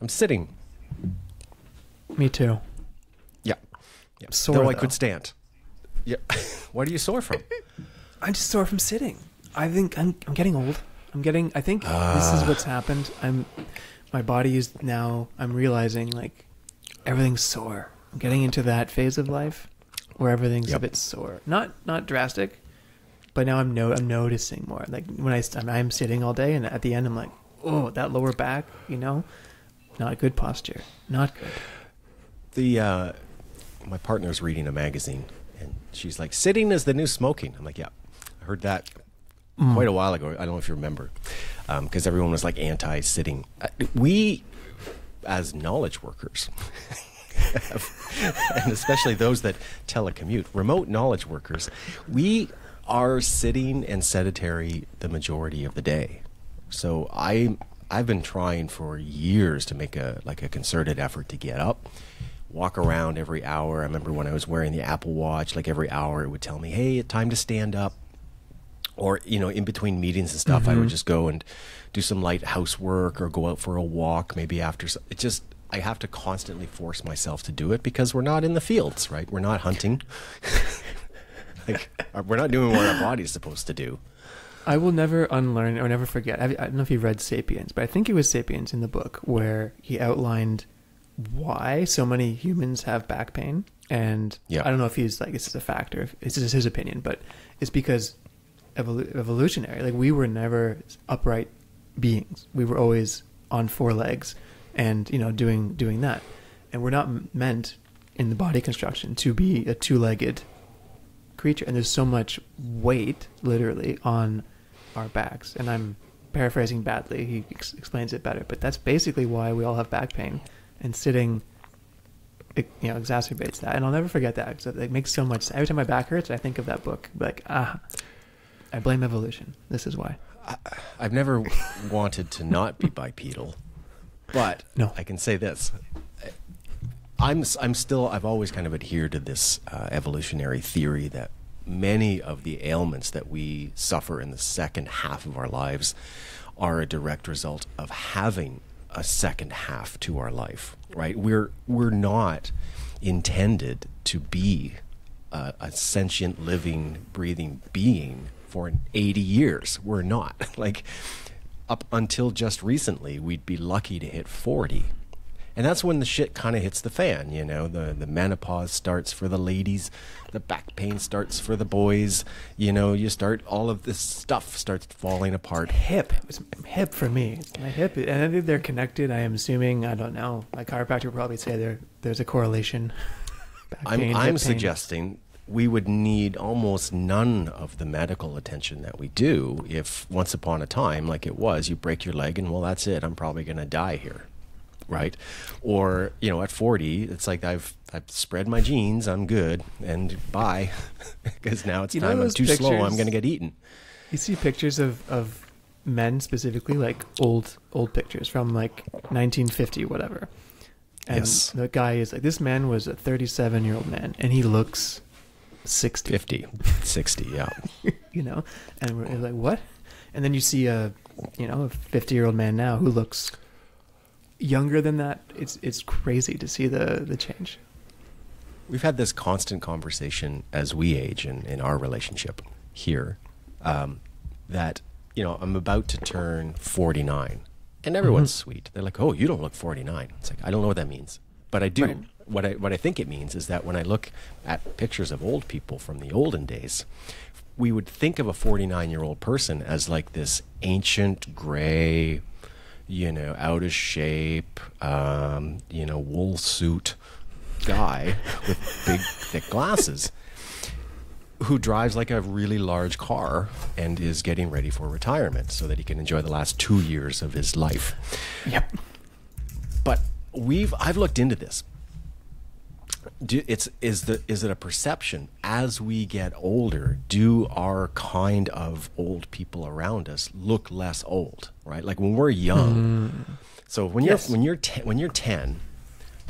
I'm sitting. Me too. Yeah. yeah. Sore, Though I could stand. Yeah. what are you sore from? I'm just sore from sitting. I think I'm I'm getting old. I'm getting. I think this Ah. is what's happened. I'm. My body is now. I'm realizing like everything's sore. I'm getting into that phase of life where everything's a bit sore. Not not drastic, but now I'm no. I'm noticing more. Like when I st- I'm sitting all day, and at the end I'm like, oh, that lower back. You know, not good posture. Not good. The uh, my partner's reading a magazine, and she's like, "Sitting is the new smoking." I'm like, "Yeah, I heard that quite a while ago. I don't know if you remember, because everyone was like anti-sitting. Uh, we, as knowledge workers, and especially those that telecommute, remote knowledge workers, we are sitting and sedentary the majority of the day. So I I've been trying for years to make a like a concerted effort to get up, walk around every hour. I remember when I was wearing the Apple Watch, like every hour it would tell me, "Hey, time to stand up." Or you know, in between meetings and stuff, I would just go and do some light housework or go out for a walk. Maybe after it just I have to constantly force myself to do it because we're not in the fields, right? We're not hunting. like uh, we're not doing what our body's supposed to do. I will never unlearn or never forget. I, I don't know if you read *Sapiens*, but I think it was *Sapiens* in the book where he outlined why so many humans have back pain. And Yeah. I don't know if he's like this is a factor. This is his opinion, but it's because evolu- evolutionary. Like we were never upright beings. We were always on four legs, and you know doing doing that. And we're not meant in the body construction to be a two-legged creature and there's so much weight literally on our backs. And i'm paraphrasing badly he ex- explains it better but that's basically why we all have back pain and sitting it, you know exacerbates that. And i'll never forget that because it makes so much every time my back hurts i think of that book like ah i blame evolution. This is why. I've never wanted to not be bipedal, but No. I can say this. I'm I'm still I've always kind of adhered to this uh, evolutionary theory that many of the ailments that we suffer in the second half of our lives are a direct result of having a second half to our life. Right? We're we're not intended to be a, a sentient, living, breathing being for 80 years. We're not. like, up until just recently, we'd be lucky to hit 40. And that's when the shit kind of hits the fan, you know. The the menopause starts for the ladies, the back pain starts for the boys. You know, you start all of this stuff starts falling apart. hip it was hip for me my hip and i think they're connected i am assuming i don't know my chiropractor would probably say there there's a correlation Back I'm pain, I'm suggesting we would need almost none of the medical attention that we do if once upon a time, like it was, you break your leg and well, that's it. I'm probably going to die here, right? Or you know, at 40, it's like I've I've spread my genes, I'm good, and bye, because now it's You time. I'm too slow. I'm going to get eaten. You see pictures of, of men specifically, like old old pictures from like 1950, whatever. And Yes. the guy is like, this man was a 37 year old man, and he looks 60. 50, 60, yeah. You know, and we're like, what? And then you see a, you know, a 50 year old man now who looks younger than that. It's it's crazy to see the the change. We've had this constant conversation as we age in, in our relationship here um, that, you know, I'm about to turn 49. And everyone's sweet. They're like, oh, you don't look 49. It's like, I don't know what that means. But I do. Right. What, I, what I think it means is that when I look at pictures of old people from the olden days, we would think of a 49 year old person as like this ancient, gray, you know, out of shape, um, you know, wool suit guy with big, thick glasses who drives like a really large car and is getting ready for retirement so that he can enjoy the last two years of his life. Yep. But we've I've looked into this. Do, it's is the is it a perception as we get older? Do our kind of old people around us look less old? Right, like when we're young. Mm. So when Yes. you're when you're ten, when you're ten,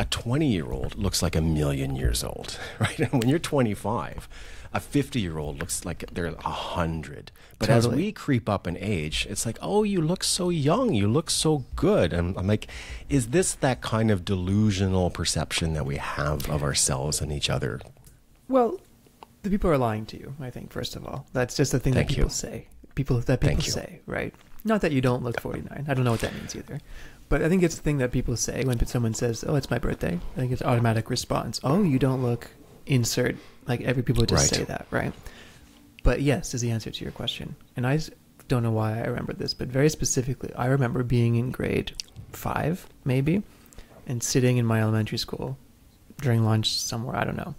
a 20 year old looks like a million years old, right? And when you're 25, a 50 year old looks like they're a hundred. But as we creep up in age, it's like, oh, you look so young, you look so good. And I'm like, is this that kind of delusional perception that we have of ourselves and each other? Well, the people are lying to you. I think first of all, that's just the thing Thank that people you. say. People that people Thank you. say, right? Not that you don't look 49. I don't know what that means either. But I think it's the thing that people say when someone says, "Oh, it's my birthday." I think it's automatic response. "Oh, you don't look insert." Like every people just Right. say that, right? But yes, is the answer to your question. And I don't know why I remember this, but very specifically, I remember being in grade five, maybe, and sitting in my elementary school during lunch somewhere, I don't know.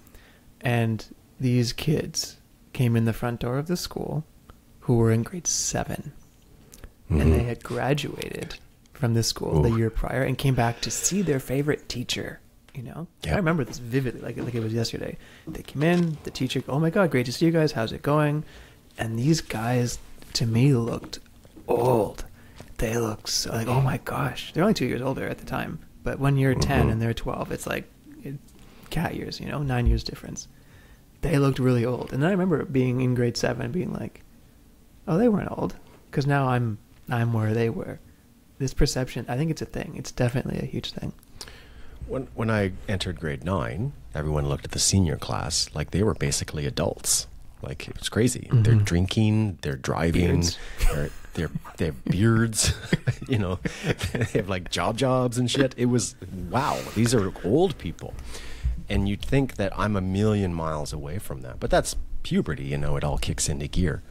And these kids came in the front door of the school who were in grade 7 and Mhm. they had graduated from this school the year prior and came back to see their favorite teacher. You know, Yeah. I remember this vividly, like like it was yesterday. They came in, the teacher, oh my god, great to see you guys. How's it going? And these guys, to me, looked old. They looked so, like, oh my gosh, they're only two years older at the time. But when you're 10 Mhm. and they're 12, it's like it, cat years, you know, nine years difference. They looked really old. And then I remember being in grade seven being like, oh, they weren't old. Because now I'm, I'm where they were. This perception, I think it's a thing. It's definitely a huge thing. When, when I entered grade nine, everyone looked at the senior class like they were basically adults. Like it was crazy. They're Mhm. drinking, they're driving, they're, they're, they have beards, you know, they have like job jobs and shit. It was, wow, these are old people. And you'd think that I'm a million miles away from that. But that's puberty, you know, it all kicks into gear.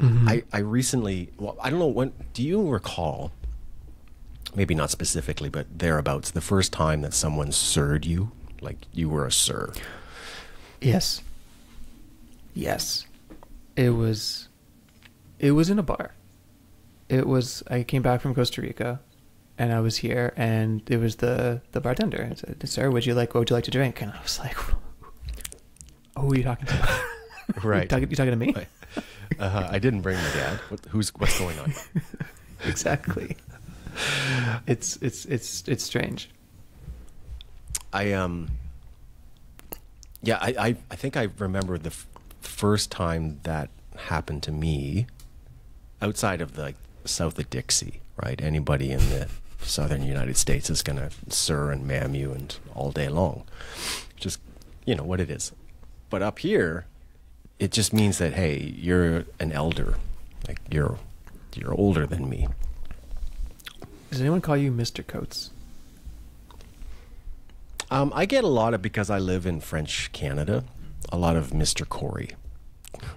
Mhm. I, I recently, well, I don't know when, do you recall, maybe not specifically, but thereabouts, the first time that someone sirred you? Like you were a sir. Yes. Yes. It was it was in a bar. It was I came back from Costa Rica and I was here and it was the the bartender. I said, Sir, would you like what would you like to drink? And I was like Oh, who are you talking to? Right. you, talking, you talking to me? Uh, I didn't bring my dad. What, who's what's going on? exactly. It's it's it's it's strange. I um. Yeah, I, I I think I remember the f- first time that happened to me, outside of the like, south of Dixie, right? Anybody in the southern United States is gonna sir and ma'am you and all day long, just you know what it is. But up here, it just means that hey, you're an elder, like you're you're older than me. Does anyone call you Mr. Coates? Um, I get a lot of because I live in French Canada. A lot of Mr. Corey,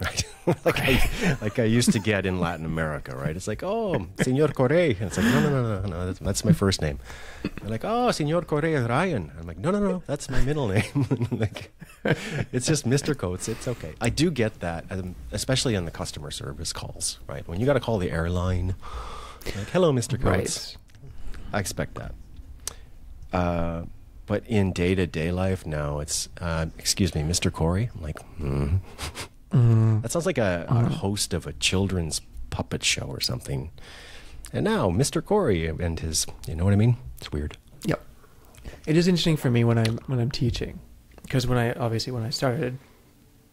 right? like, I, like I used to get in Latin America, right? It's like, oh, Senor Corey. And it's like, no, no, no, no, no, that's, that's my first name. They're like, oh, Senor Corey Ryan. I'm like, no, no, no, that's my middle name. like, it's just Mr. Coates. It's okay. I do get that, um, especially on the customer service calls, right? When you got to call the airline, like, hello, Mr. Coates. I expect that. Uh, but in day to day life no. it's uh, excuse me, Mr. Corey. I'm like, hmm. Mm. that sounds like a, a Mhm. host of a children's puppet show or something. And now, Mr. Corey and his, you know what I mean? It's weird. Yep. It is interesting for me when I'm when I'm teaching, because when I obviously when I started,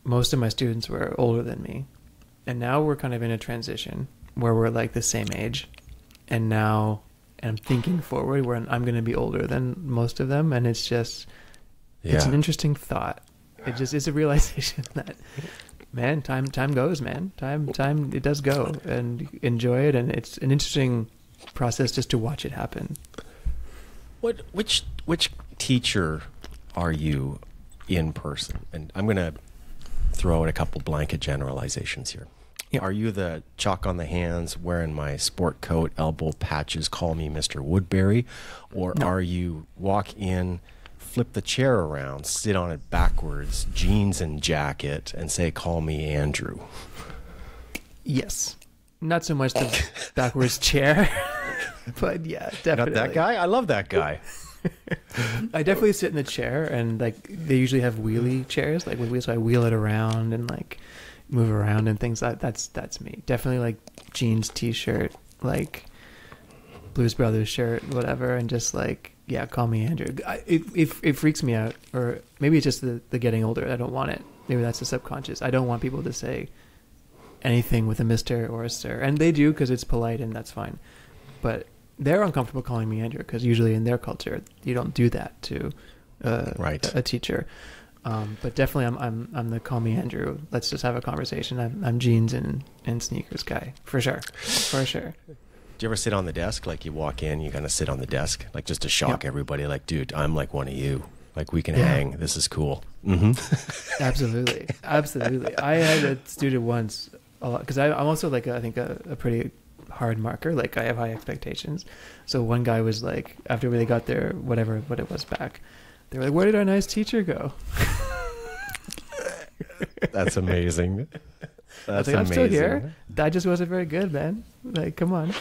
most of my students were older than me, and now we're kind of in a transition where we're like the same age, and now and I'm thinking forward where I'm going to be older than most of them, and it's just it's an interesting thought. It just is a realization that man, time time goes, man. Time time it does go, and enjoy it, and it's an interesting process just to watch it happen. What which which teacher are you in person? And I'm going to throw in a couple blanket generalizations here. Yeah. Are you the chalk on the hands, wearing my sport coat, elbow patches, call me Mr. Woodbury? Or No. are you walk in, flip the chair around, sit on it backwards, jeans and jacket, and say, call me Andrew? Yes. Not so much the backwards chair, but yeah, definitely. that guy? I love that guy. I definitely sit in the chair, and like they usually have wheelie chairs, like with wheels, so I wheel it around and like move around and things. That that's that's me. Definitely like jeans, t-shirt, like Blues Brothers shirt, whatever, and just like, yeah, call me Andrew. I, it, it it freaks me out, or maybe it's just the the getting older. I don't want it. Maybe that's the subconscious. I don't want people to say anything with a Mister or a Sir, and they do because it's polite and that's fine. But they're uncomfortable calling me Andrew because usually in their culture you don't do that to uh, Right. a, a teacher. Um, but definitely, I'm I'm I'm the call me Andrew. Let's just have a conversation. I'm I'm jeans and, and sneakers guy for sure, for sure. Do you ever sit on the desk? Like you walk in, you kind of sit on the desk, like just to shock Yeah. everybody. Like, dude, I'm like one of you. Like we can Yeah. hang. This is cool. hmm Absolutely, absolutely. I had a student once a lot because I'm also like a, I think a, a pretty hard marker. Like I have high expectations. So one guy was like, after they got their whatever what it was back, they were like, "Where did our nice teacher go?" That's amazing. I That's like, "I'm amazing. still here. That just wasn't very good, man. Like, come on.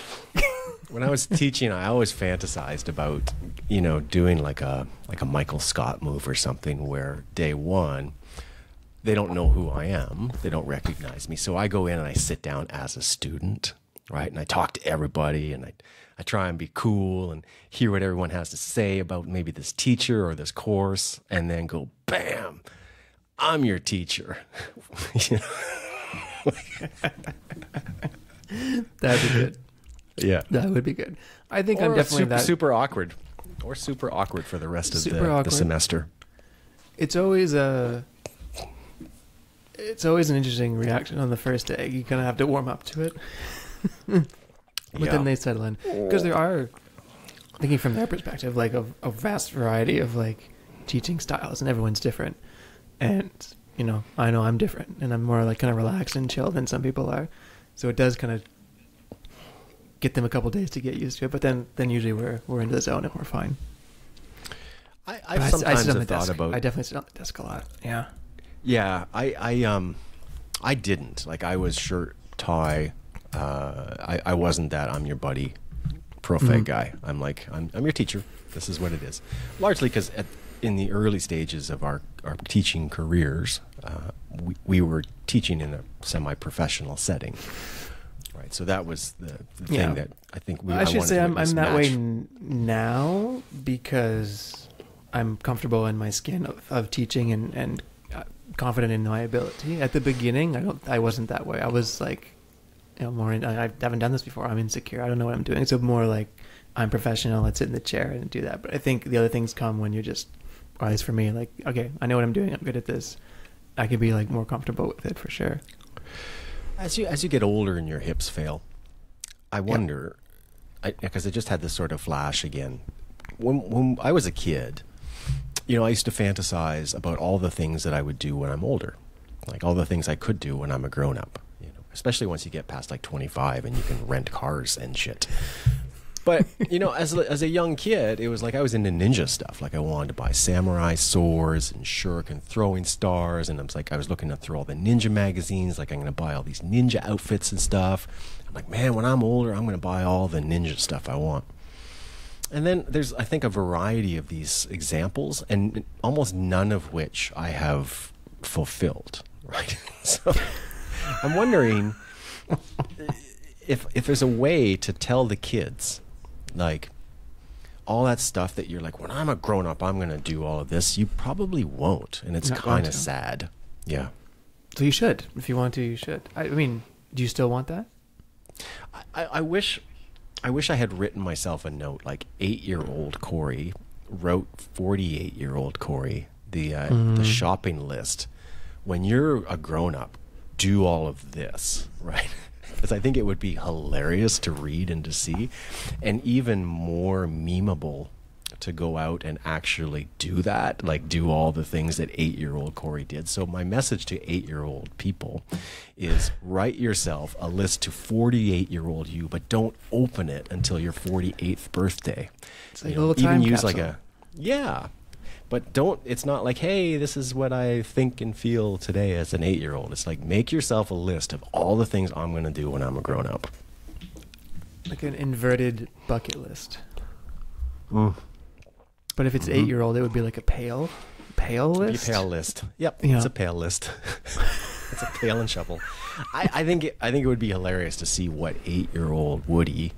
When I was teaching, I always fantasized about, you know, doing like a like a Michael Scott move or something where day one, they don't know who I am, they don't recognize me. So I go in and I sit down as a student, right? And I talk to everybody and I I try and be cool and hear what everyone has to say about maybe this teacher or this course, and then go, bam, I'm your teacher. You? That'd be good. yeah. That would be good. I think I'm definitely super, that. super awkward, or super awkward for the rest of the, the semester. it's always a it's always an interesting reaction on the first day. You kind of have to warm up to it, but Yeah. then they settle in because there are thinking from their perspective like a, a vast variety of like teaching styles, and everyone's different. And you know, I know I'm different, and I'm more like kind of relaxed and chill than some people are. So it does kind of get them a couple days to get used to it, but then then usually we're we're into the zone and we're fine. I, But I I, sometimes sit on the have thought desk. about. I definitely sit on the desk a lot. Yeah. yeah, I, I um, I didn't like. I was shirt tie. Uh, I, I wasn't that. I'm your buddy, pro fed Mhm. guy. I'm like I'm, I'm your teacher. This is what it is. Largely because in the early stages of our our teaching careers, uh, we we were teaching in a semi professional setting. Right, so that was the, the Yeah. thing that I think we. I should wanted say I'm, I'm that way n- now because I'm comfortable in my skin of, of teaching and and uh, confident in my ability. At the beginning, I don't I wasn't that way. I was like, more. I, I haven't done this before. I'm insecure. I don't know what I'm doing. So more like I'm professional. Let's sit in the chair and do that. But I think the other things come when you're just, or at least for me, like okay, I know what I'm doing. I'm good at this. I can be like more comfortable with it for sure. As you as you get older and your hips fail, I wonder, because I, just had this sort of flash again. When when I was a kid, you know, I used to fantasize about all the things that I would do when I'm older, like all the things I could do when I'm a grown up. Especially once you get past like 25 and you can rent cars and shit. But you know, as a, as a young kid, it was like I was into ninja stuff. Like I wanted to buy samurai swords and shuriken throwing stars, and I was like, I was looking through all the ninja magazines. Like I'm going to buy all these ninja outfits and stuff. I'm like, man, when I'm older, I'm going to buy all the ninja stuff I want. And then there's, I think, a variety of these examples, and almost none of which I have fulfilled. Right. so I'm wondering if if there's a way to tell the kids like all that stuff that you're like when i'm a grown up i'm going to do all of this you probably won't and it's kind of sad yeah So you should, if you want to, you should. I, I mean, do you still want that? I, I wish i wish i had written myself a note like eight year old corey wrote 48 year old corey the uh, the Mhm. shopping list when you're a grown up do all of this right? Because i think it would be hilarious to read and to see and even more memeable to go out and actually do that like do all the things that eight year old corey did. So my message to eight year old people is write yourself a list to 48 year old you but don't open it until your 48th birthday. It's like You a know, little time even use like a yeah but don't it's not like hey this is what i think and feel today as an eight year old it's like make yourself a list of all the things i'm going to do when i'm a grown up Like an inverted bucket list. Mm. But if it's Mhm. eight year old, it would be like a pale, pale list. pale list yep Yeah. it's a pale list it's a pail and shovel I, I think it, i think it would be hilarious to see what eight year old woody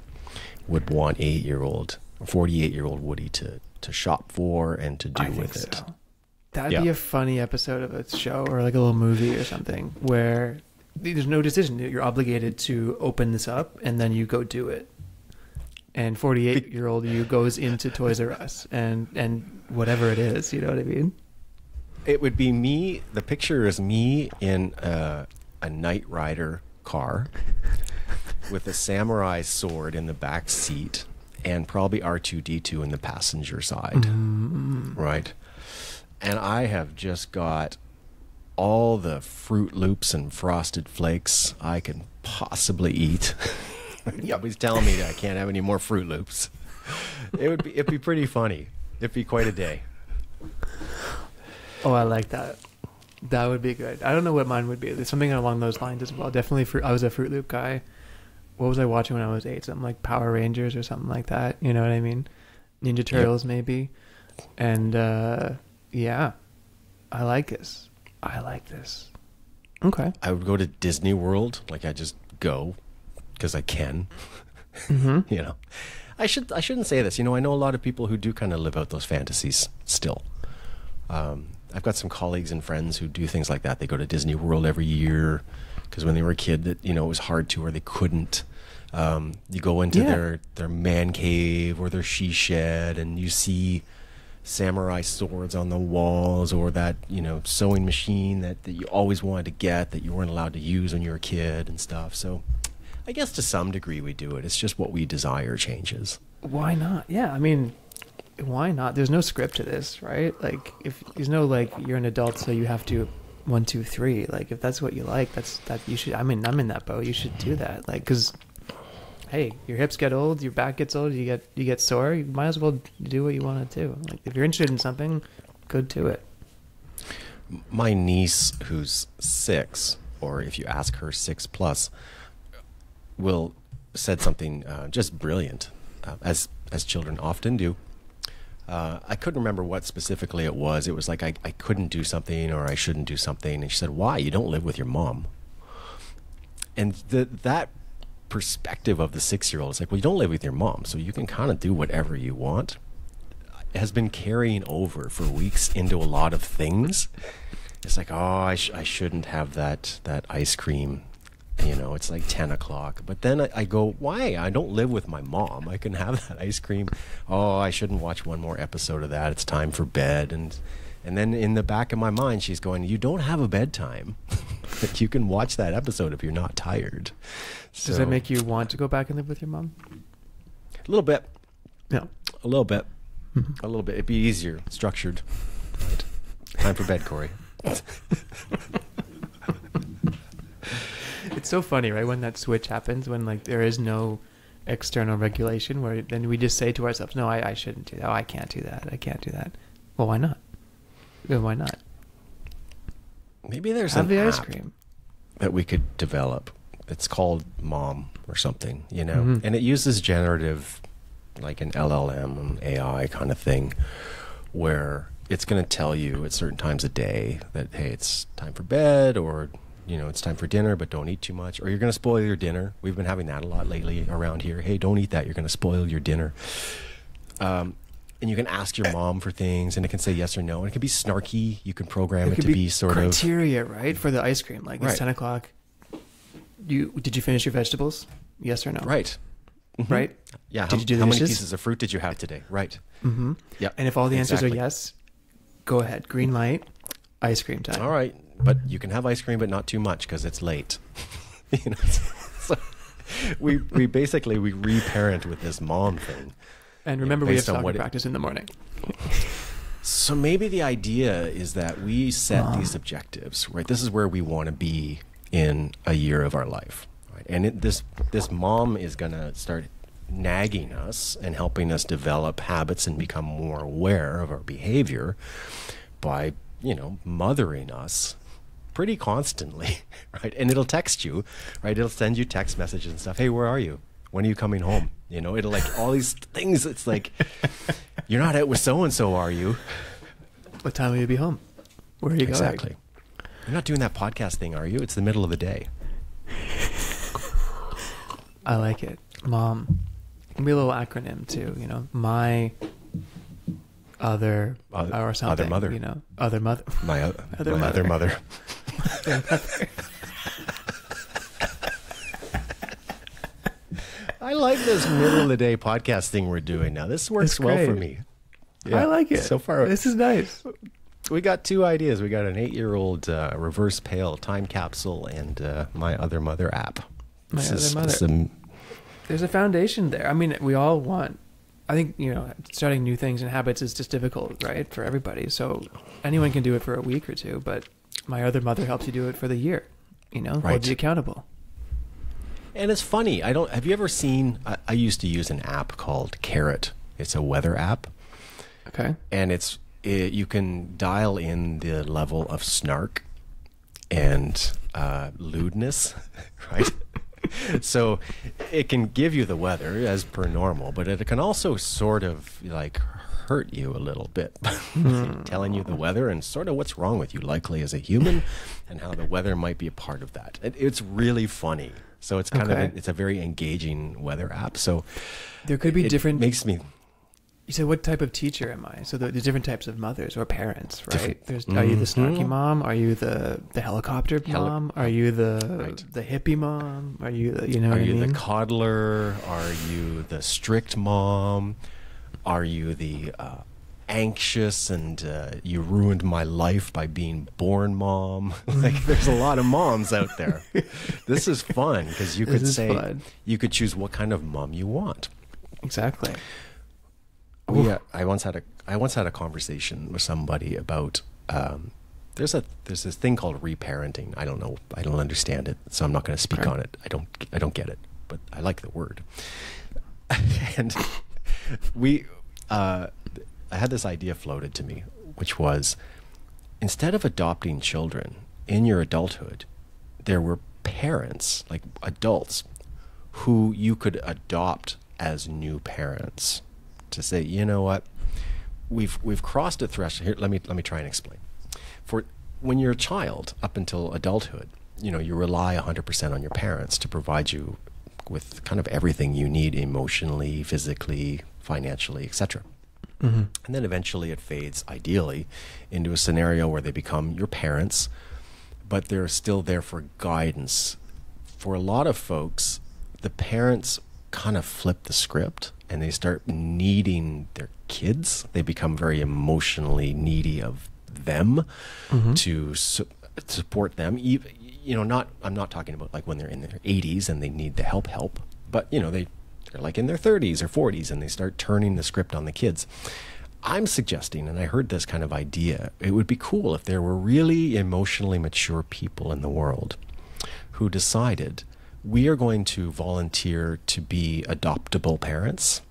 would want eight year old, forty eight year old Woody to to shop for and to do I with it. so. That'd Yeah. be a funny episode of a show or like a little movie or something where there's no decision. You're obligated to open this up and then you go do it. And 48 year old you goes into Toys R Us and and whatever it is, you know what I mean? It would be me. The picture is me in a, a Knight Rider car with a samurai sword in the back seat and probably R2D2 in the passenger side. Mm-hmm. Right. And I have just got all the Froot Loops and Frosted Flakes I can possibly eat. Yubby's telling me that I can't have any more Froot Loops. It would be it'd be pretty funny. It'd be quite a day. Oh, I like that. That would be good. I don't know what mine would be. There's something along those lines as well. Definitely, fruit, I was a Froot Loop guy. What was I watching when I was eight? Something like Power Rangers or something like that. You know what I mean? Ninja Turtles maybe. And uh, yeah, I like this. I like this. Okay. I would go to Disney World, like I just go because I can. Mm-hmm. you know, I should I shouldn't say this. You know, I know a lot of people who do kind of live out those fantasies still. Um, I've got some colleagues and friends who do things like that. They go to Disney World every year because when they were a kid, that you know it was hard to or they couldn't. Um, you go into Yeah. their their man cave or their she shed, and you see samurai swords on the walls or that you know sewing machine that, that you always wanted to get that you weren't allowed to use when you were a kid and stuff so i guess to some degree we do it it's just what we desire changes Why not? Yeah, I mean, why not? There's no script to this, right? Like, if there's no like, you're an adult, so you have to one, two, three. Like, if that's what you like, that's that you should. I mean, I'm in that boat. You should do that. Like, because hey, your hips get old, your back gets old, you get you get sore. You might as well do what you want to do. Like, if you're interested in something, go do it. my niece who's six or if you ask her six plus will said something uh, just brilliant uh, as as children often do uh, I couldn't remember what specifically it was. It was like I, I couldn't do something or I shouldn't do something. And she said, Why? You don't live with your mom. And the, that perspective of the six year old is like, Well, you don't live with your mom, so you can kind of do whatever you want. Has been carrying over for weeks into a lot of things. It's like, oh, I, sh- I shouldn't have that that ice cream. You know, it's like ten o'clock. But then I, I go, why? I don't live with my mom. I can have that ice cream. Oh, I shouldn't watch one more episode of that. It's time for bed. And and then in the back of my mind, she's going, you don't have a bedtime. But you can watch that episode if you're not tired. Does that make you want to go back and live with your mom? a little bit? Yeah. A little bit. Mm-hmm. A little bit. It'd be easier, structured. Right. Time for bed, Corey. It's so funny, right? When that switch happens, when like there is no external regulation, where then we just say to ourselves, "No, I, I shouldn't do that. Oh, I can't do that. I can't do that." Well, why not? Well, why not? Maybe there's Have an the ice cream. that we could develop. It's called Mom or something, you know, Mhm. and it uses generative, like an LLM, an AI kind of thing, where it's going to tell you at certain times a day that hey, it's time for bed, or you know, it's time for dinner, but don't eat too much, or you're going to spoil your dinner. We've been having that a lot lately around here. Hey, don't eat that; you're going to spoil your dinner. Um, and you can ask your mom for things, and it can say yes or no, and it can be snarky. You can program it, could to be, sort of criteria, right, for the ice cream. Like Right. it's ten o'clock. You did you finish your vegetables? Yes or no? right. Mhm. Right. Yeah. Did how, you do the how many pieces of fruit did you have today? Right. Mm-hmm. Yeah. And if all the answers are yes, go ahead. Green light. Ice cream time. All right, but you can have ice cream, but not too much because it's late. you know, so we we basically we reparent with this mom thing. And remember, we have based on soccer what it- practice in the morning. So maybe the idea is that we set these objectives, right? This is where we want to be in a year of our life, right? And it, this this mom is going to start nagging us and helping us develop habits and become more aware of our behavior by, you know, mothering us pretty constantly, right? And it'll text you, right? It'll send you text messages and stuff. Hey, where are you? When are you coming home? You know, it'll like all these things. It's like, you're not out with so and so, are you? What time will you be home? Where are you Exactly. going? You're not doing that podcast thing, are you? It's the middle of the day. I like it, Mom. Can be a little acronym too. You know, my other, Other- or something. other mother. You know, other mother. My, o- Other my other mother. Mother. I like this middle of the day podcast thing we're doing now. This works It's well for me. I like it. So far, this is nice. we got two ideas. We got an eight-year-old uh, reverse pail time capsule and uh, my other mother app. My This other is- mother. this is a- There's a foundation there. I mean, we all want. I think you know, starting new things and habits is just difficult, right, for everybody. So anyone can do it for a week or two, but my other mother helps you do it for the year. You know, Right. hold you accountable. and it's funny. I don't. Have you ever seen? I, I used to use an app called Carrot. It's a weather app. Okay. and it's it, you can dial in the level of snark and uh, lewdness, right? so it can give you the weather as per normal, but it can also sort of like hurt you a little bit, telling you the weather and sort of what's wrong with you, likely as a human, and how the weather might be a part of that. It, it's really funny. So it's kind of a, it's a very engaging weather app. So There could be it different. makes me you said, what type of teacher am I? So there- there's different types of mothers or parents, right? Different- There's are you the snarky Mhm. mom? Are you the the helicopter Heli- mom? Are you the Right. the hippie mom? Are you the, you know Are what you I mean? the coddler? Are you the strict mom? Are you the uh, anxious and uh, you ruined my life by being born mom? like, there's a lot of moms out there. this is fun because you This could say fun. you could choose what kind of mom you want. exactly. We, uh, I once had a I once had a conversation with somebody about um, there's a there's this thing called reparenting. I don't know. I don't understand it, so I'm not going to speak Okay. on it. I don't I don't get it, but I like the word. and we uh, I had this idea floated to me, which was instead of adopting children in your adulthood, there were parents, like adults, who you could adopt as new parents to say, you know what, we've we've crossed a threshold. Here, let me let me try and explain. For when you're a child up until adulthood, you know you rely 100% on your parents to provide you with kind of everything you need emotionally, physically, financially, etc. Mm-hmm. And then eventually it fades, ideally, into a scenario where they become your parents, but they're still there for guidance. For a lot of folks, the parents kind of flip the script and they start needing their kids. They become very emotionally needy of them Mhm. to su- support them. You know, not I'm not talking about like when they're in their 80s and they need the help, help, but you know they they're like in their 30s or 40s and they start turning the script on the kids. I'm suggesting, and I heard this kind of idea, it would be cool if there were really emotionally mature people in the world who decided we are going to volunteer to be adoptable parents.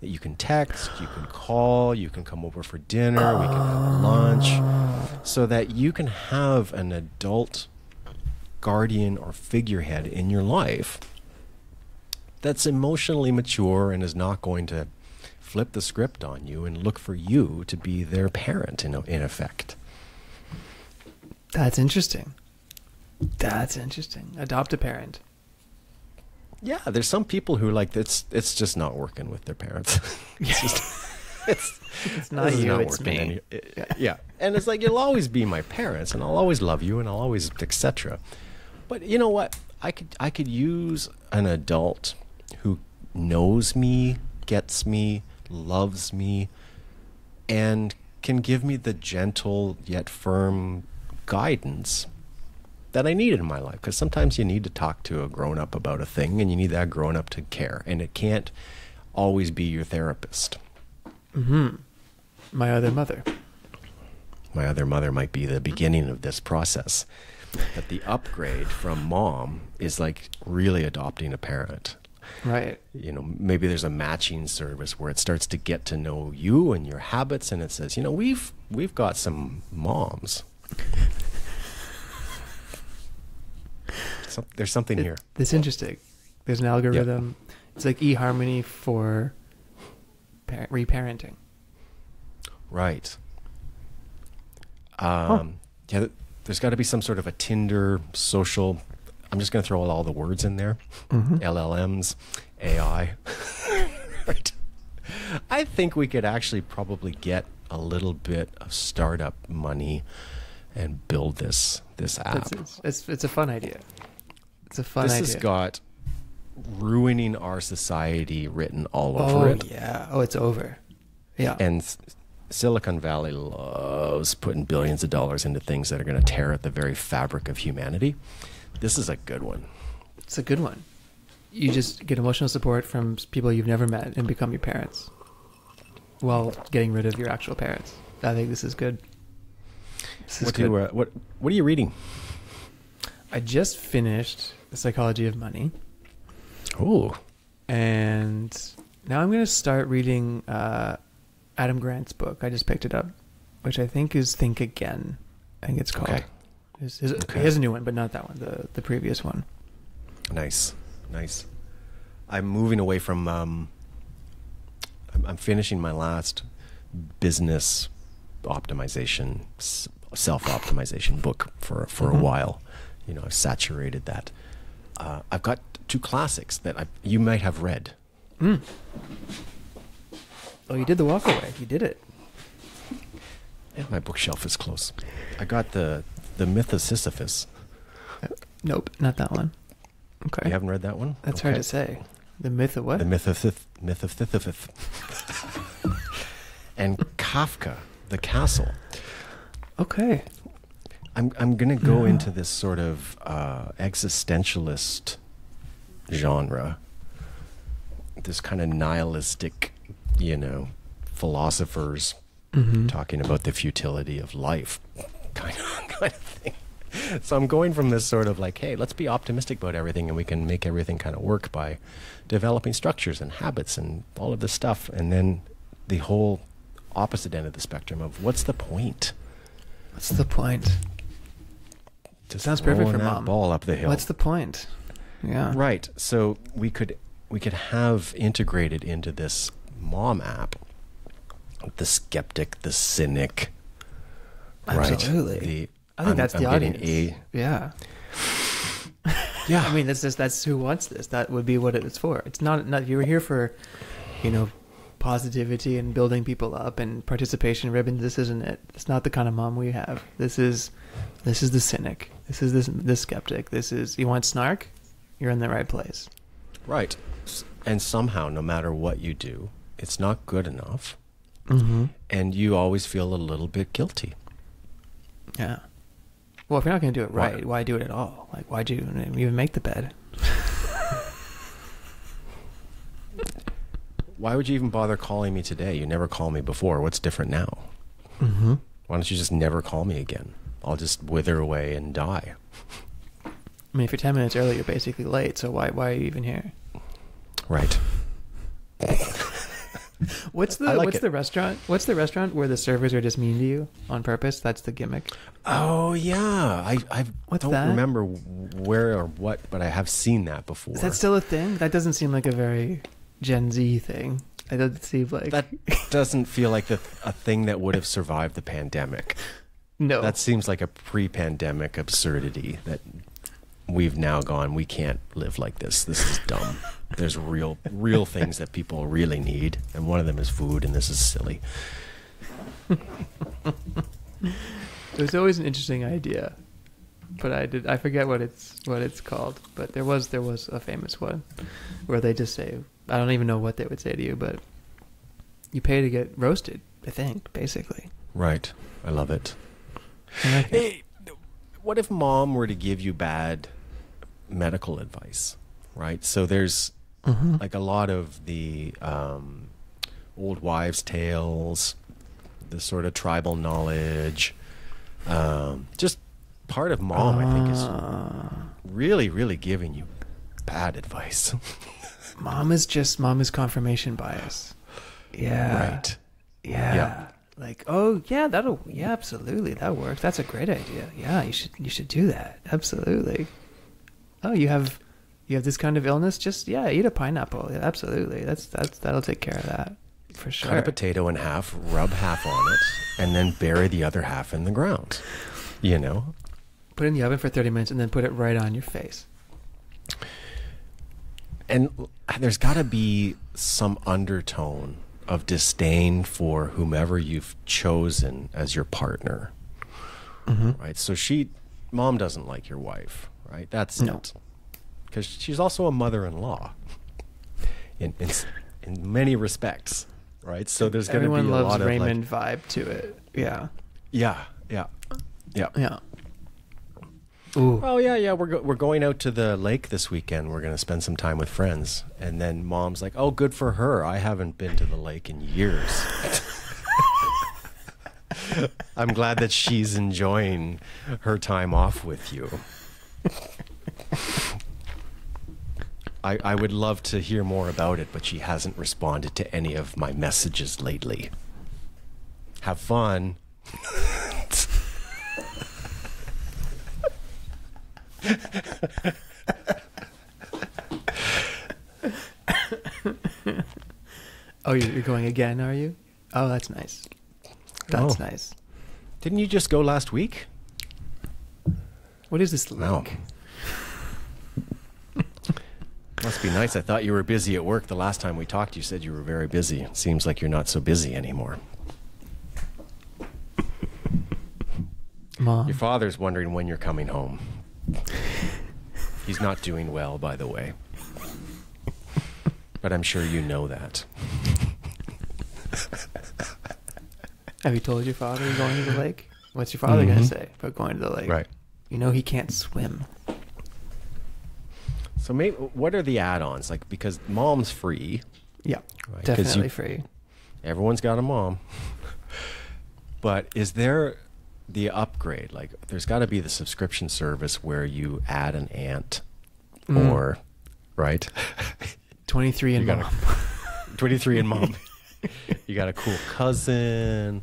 That you can text, you can call, you can come over for dinner, we can have lunch, so that you can have an adult guardian or figurehead in your life that's emotionally mature and is not going to flip the script on you and look for you to be their parent in, in effect. That's interesting. That's interesting. Adopt a parent. Yeah, there's some people who like it's it's just not working with their parents. it's just it's It's not you, it's working me. any- it- eh, yeah, and it's like you'll always be my parents, and I'll always love you, and I'll always etc. But you know what? I could I could use an adult who knows me, gets me, loves me, and can give me the gentle yet firm guidance that I needed in my life. Because sometimes you need to talk to a grown up about a thing, and you need that grown up to care, and it can't always be your therapist. hmm My other mother. My other mother might be the beginning of this process. But the upgrade from mom is like really adopting a parent. Right. You know, maybe there's a matching service where it starts to get to know you and your habits, and it says, you know, we've we've got some moms. Some, there's something It- here. That's interesting. There's an algorithm. It's like eHarmony for par- reparenting. Right. Um, Yeah, there's got to be some sort of a Tinder social. I'm just going to throw all the words in there Mhm. LLMs, AI. right. I think we could actually probably get a little bit of startup money and build this this app. It's, it's, it's, a fun idea. It's a fun this idea. has got ruining our society written all oh over it. yeah. Oh, it's over. Yeah. And Silicon Valley loves putting billions of dollars into things that are going to tear at the very fabric of humanity. This is a good one. It's a good one. You just get emotional support from people you've never met and become your parents while getting rid of your actual parents. I think this is good. This is What, good. do, uh, what what are you reading? I just finished The Psychology of Money Oh, and now I'm going to start reading uh, Adam Grant's book. I just picked it up, which I think is Think Again. I think it's called. Okay. His, his, Okay. He has a new one, but not that one. The the previous one. nice, nice. I'm moving away from. Um, I'm, I'm finishing my last business optimization, self optimization book for for Mhm. a while. You know, I've saturated that. Uh, I've got two classics that I, you might have read. Mm. Oh, you did the walk away. You did it. Yeah, my bookshelf is close. I got the the Myth of Sisyphus. Nope, not that one. Okay. You haven't read that one? That's hard to say. The myth of what? The Myth of Sith, Myth of Sisyphus. and Kafka, The Castle. Okay. I'm I'm going to go Yeah. into this sort of uh, existentialist genre. This kind of nihilistic, you know, philosophers Mm-hmm. talking about the futility of life kind of, kind of thing. So I'm going from this sort of like, hey, let's be optimistic about everything and we can make everything kind of work by developing structures and habits and all of this stuff. And then the whole opposite end of the spectrum of what's the point? What's the point? Just Sounds perfect for that mom. ball up the hill. What's the point? Yeah. Right. So we could we could have integrated into this mom app the skeptic, the cynic. Absolutely. Right. The, I think I'm- that's the I'm audience. Yeah. Yeah. I mean, that's just that's who wants this. That would be what it's for. It's not not you were here for, you know, positivity and building people up and participation ribbons. This isn't it. It's not the kind of mom we have. This is, this is the cynic. This is this the skeptic. This is you want snark, you're in the right place. Right. And somehow, no matter what you do, it's not good enough. Mm-hmm. And you always feel a little bit guilty. Yeah. Well, if you're not going to do it right, why do it at all? Like, why'd you even make the bed? Why would you even bother calling me today? You never call me before. What's different now? Mm-hmm. Why don't you just never call me again? I'll just wither away and die. I mean, if you're ten minutes early, you're basically late. So why why are you even here? Right. What's the like what's it. the restaurant? What's the restaurant where the servers are just mean to you on purpose? That's the gimmick. Oh yeah, I I What's don't that? remember where or what, but I have seen that before. Is that still a thing? That doesn't seem like a very Gen Z thing. It doesn't seem like that doesn't feel like the, a thing that would have survived the pandemic. no. That seems like a pre-pandemic absurdity that we've now gone. We can't live like this. This is dumb. There's real, real things that people really need, and one of them is food, and this is silly. it was always an interesting idea, but I did I forget what it's what it's called. But there was there was a famous one where they just say I don't even know what they would say to you, but you pay to get roasted. I think basically. Right. I love it. I like it. Hey, what if mom were to give you bad medical advice? Right. So there's Mhm. like a lot of the um, old wives' tales, the sort of tribal knowledge. Um, just part of mom, I think, is Ah. really, really giving you bad advice. Mom is just mom is confirmation bias. Yeah. Right. Yeah. Yeah. Like, oh yeah, that'll yeah, absolutely. That works. That's a great idea. Yeah, you should you should do that. Absolutely. Oh, you have you have this kind of illness? Just yeah, eat a pineapple. Yeah, absolutely. That's that's that'll take care of that. For sure. Cut a potato in half, rub half on it, and then bury the other half in the ground. You know? Put it in the oven for 30 minutes and then put it right on your face. and there's got to be some undertone of disdain for whomever you've chosen as your partner, Mm-hmm. right? So she, mom doesn't like your wife, right? That's No. it. Because she's also a mother-in-law, in in, in many respects, right? So there's going to be a loves lot of like, Raymond vibe to it. Yeah. yeah, yeah, yeah. Yeah. Ooh. Oh yeah, yeah. We're go- we're going out to the lake this weekend. We're going to spend some time with friends. And then mom's like, "Oh, good for her. I haven't been to the lake in years." I'm glad that she's enjoying her time off with you. I I would love to hear more about it, but she hasn't responded to any of my messages lately. Have fun. Oh, you're going again, are you? Oh, that's nice. That's Oh. nice. Didn't you just go last week? What is this link? No. Must be nice. I thought you were busy at work. The last time we talked, you said you were very busy. It seems like you're not so busy anymore. Mom. Your father's wondering when you're coming home. He's not doing well, by the way. But I'm sure you know that. Have you told your father you're going to the lake? What's your father going Mhm. to say about going to the lake? Right. You know he can't swim. So, maybe, what are the add ons? Like, because mom's free. Yeah. Right, Definitely you- free. Everyone's got a mom. but is there the upgrade? Like, there's got to be the subscription service where you add an aunt Mm. or, right? 23 and mom. 23 and mom. you got a cool cousin,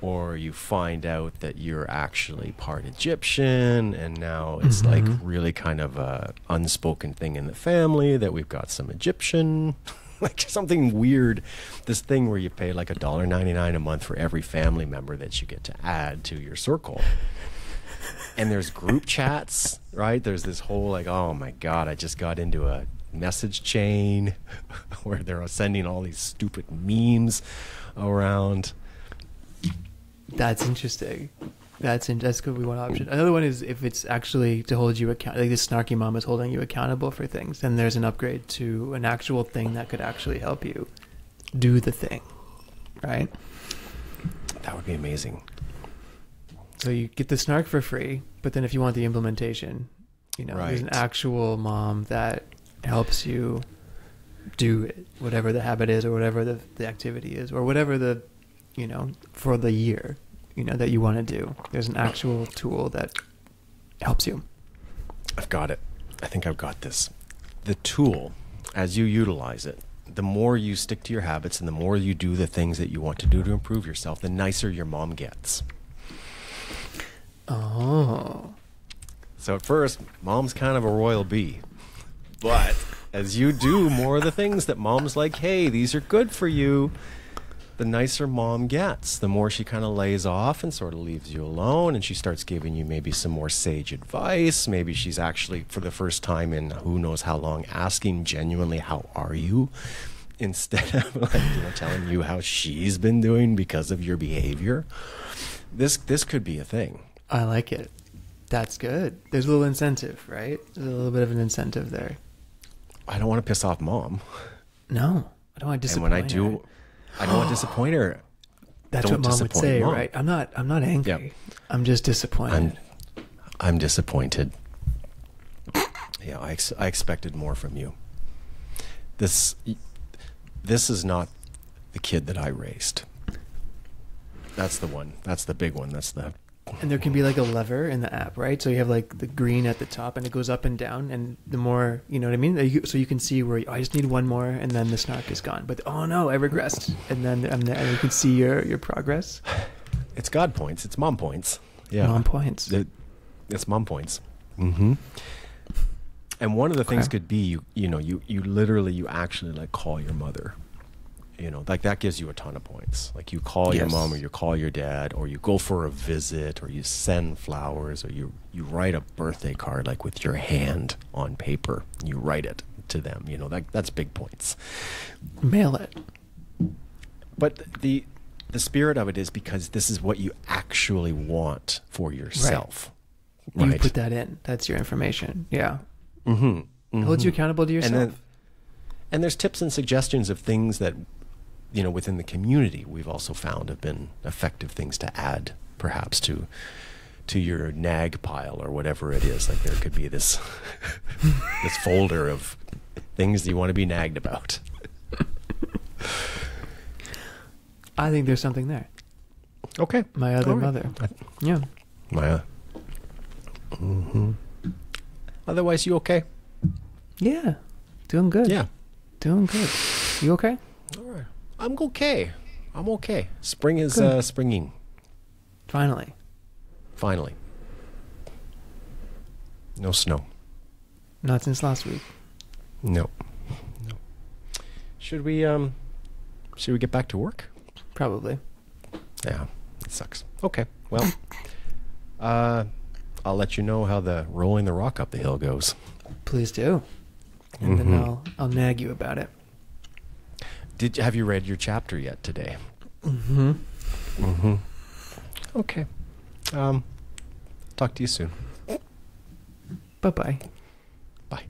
or you find out that you're actually part Egyptian, and now it's like Mhm. really kind of a unspoken thing in the family that we've got some Egyptian, like something weird. This thing where you pay like a dollar ninety nine a month for every family member that you get to add to your circle. And there's group chats, right? There's this whole like, oh my god, I just got into a message chain where they're sending all these stupid memes around. That's interesting. That's in, that's could be one option. Another one is if it's actually to hold you account, like this snarky mom is holding you accountable for things. Then there's an upgrade to an actual thing that could actually help you do the thing, right? That would be amazing. So you get the snark for free, but then if you want the implementation, you know, there's an actual mom that helps you do it, whatever the habit is or whatever the, the activity is or whatever the, you know, for the year, you know, that you want to do. There's an actual tool that helps you. I've got it. I think I've got this. The tool, as you utilize it, the more you stick to your habits and the more you do the things that you want to do to improve yourself, the nicer your mom gets. Oh. So at first, mom's kind of a royal bee. But as you do more of the things that mom's like, hey, these are good for you, the nicer mom gets. The more she kind of lays off and sort of leaves you alone, and she starts giving you maybe some more sage advice. Maybe she's actually, for the first time in who knows how long, asking genuinely, how are you? Instead of like, you know, telling you how she's been doing because of your behavior. This this could be a thing. I like it. That's good. There's a little incentive, right? There's a little bit of an incentive there. I don't want to piss off mom. No, I don't want to and when I do, her. I don't want to disappoint her. That's don't what mom would say, mom. right? I'm not. I'm not angry. Yep. I'm just disappointed. I'm, I'm disappointed. Yeah, I, ex- I expected more from you. This, this is not the kid that I raised. That's the one. That's the big one. That's the. And there can be like a lever in the app, right? So you have like the green at the top, and it goes up and down. And the more, you know what I mean. So you can see where oh, I just need one more, and then the snark is gone. But oh no, I regressed, and then and then you can see your your progress. It's God points. It's mom points. Yeah. Mom points. It- it's mom points. Mm-hmm. And one of the things Okay. could be you you know you you literally you actually like call your mother. You know, like that gives you a ton of points. Like you call your mom or you call your dad or you go for a visit or you send flowers or you you write a birthday card like with your hand on paper. You write it to them. You know, that that's big points. Mail it. But the the spirit of it is because this is what you actually want for yourself. You put that in. That's your information. Yeah. Mm-hmm. It holds you accountable to yourself. And then, and there's tips and suggestions of things that, you know, within the community we've also found have been effective things to add, perhaps to, to your nag pile or whatever it is. Like there could be this, this folder of things you want to be nagged about. I think there's something there. Okay. My other right. mother. I- Yeah. Maya. hmm Otherwise, you okay? Yeah. Doing good. Yeah. Doing good. You okay? All right. I'm okay. I'm okay. Spring is uh, springing. Finally. Finally. No snow. Not since last week. No. No. Should we um should we get back to work? Probably. Yeah. It sucks. Okay. Well, uh I'll let you know how the rolling the rock up the hill goes. Please do. And then Mhm. I'll I'll nag you about it. Did you, have you read your chapter yet today? Mm-hmm. Mm-hmm. Okay. Um, talk to you soon. Bye-bye. Bye.